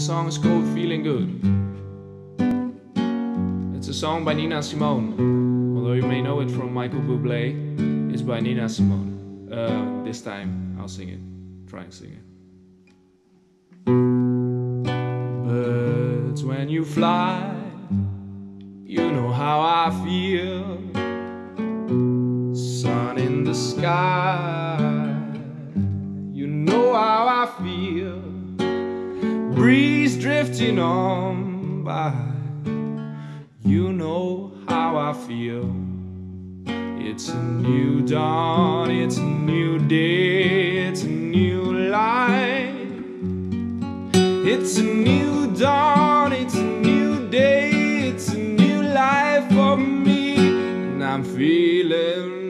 This song is called Feeling Good. It's a song by Nina Simone. Although you may know it from Michael Bublé, it's by Nina Simone. Uh, this time I'll sing it. Try and sing it. Birds, when you fly, you know how I feel. Sun in the sky, Breeze drifting on by, you know how I feel. It's a new dawn, it's a new day, it's a new life. It's a new dawn, it's a new day, it's a new life for me, and I'm feeling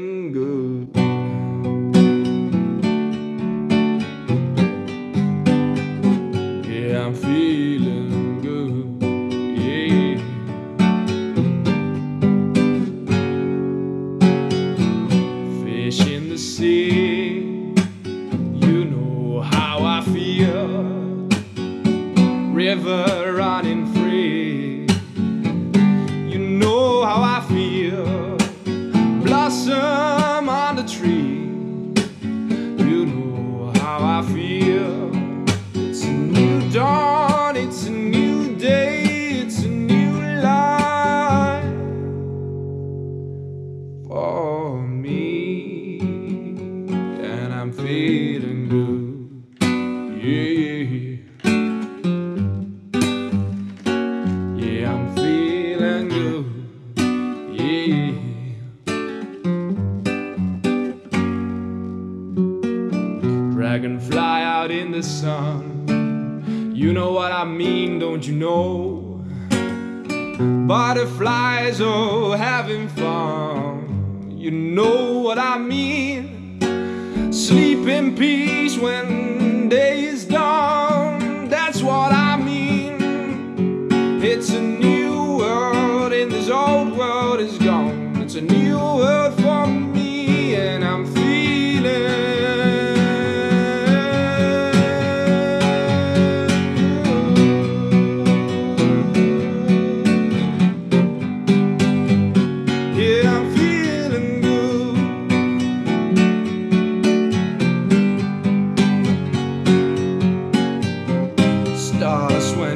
I'm feeling good. Yeah. Fish in the sea, you know how I feel river for me. And I'm feeling good. Yeah. Yeah, I'm feeling good. Yeah. Dragonfly out in the sun. You know what I mean, don't you know? Butterflies, oh, having fun you know what I mean. Sleep in peace when day is done, that's what I mean. It's a new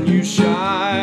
you shine.